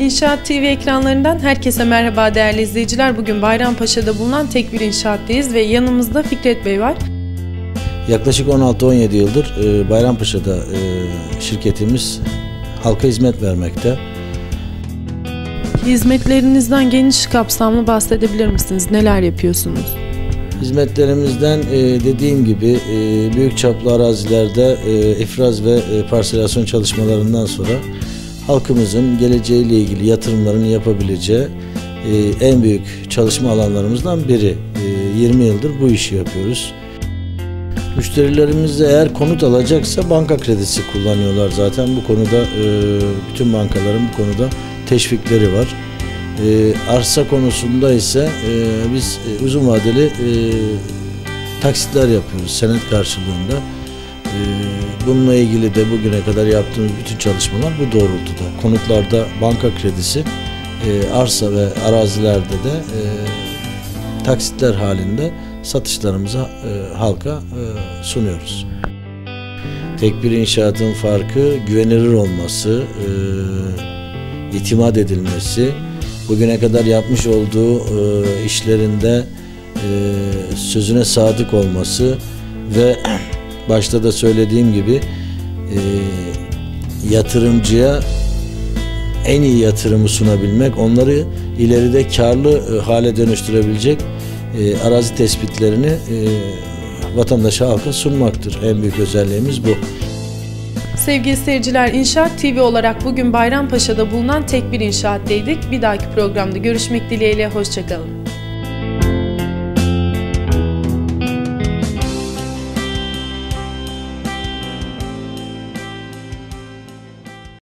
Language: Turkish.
İnşaat TV ekranlarından herkese merhaba değerli izleyiciler. Bugün Bayrampaşa'da bulunan tek bir inşaattayız ve yanımızda Fikret Bey var. Yaklaşık 16-17 yıldır e, Bayrampaşa'da e, şirketimiz halka hizmet vermekte. Hizmetlerinizden geniş kapsamlı bahsedebilir misiniz? Neler yapıyorsunuz? Hizmetlerimizden e, dediğim gibi büyük çaplı arazilerde ifraz ve parselasyon çalışmalarından sonra halkımızın geleceğiyle ilgili yatırımlarını yapabileceği e, en büyük çalışma alanlarımızdan biri. E, 20 yıldır bu işi yapıyoruz. Müşterilerimiz eğer konut alacaksa banka kredisi kullanıyorlar zaten. Bu konuda e, bütün bankaların bu konuda teşvikleri var. E, arsa konusunda ise e, biz e, uzun vadeli e, taksitler yapıyoruz senet karşılığında. E, bununla ilgili de bugüne kadar yaptığımız bütün çalışmalar bu doğrultuda. Konutlarda banka kredisi, e, arsa ve arazilerde de e, taksitler halinde satışlarımızı e, halka sunuyoruz. Tek bir inşaatın farkı güvenilir olması, itimat edilmesi, bugüne kadar yapmış olduğu işlerinde sözüne sadık olması ve başta da söylediğim gibi e, yatırımcıya en iyi yatırımı sunabilmek, onları ileride karlı e, hale dönüştürebilecek e, arazi tespitlerini e, vatandaşa halka sunmaktır. En büyük özelliğimiz bu. Sevgili seyirciler, İnşaat TV olarak bugün Bayrampaşa'da bulunan tek bir inşaattaydık. Bir dahaki programda görüşmek dileğiyle, hoşçakalın.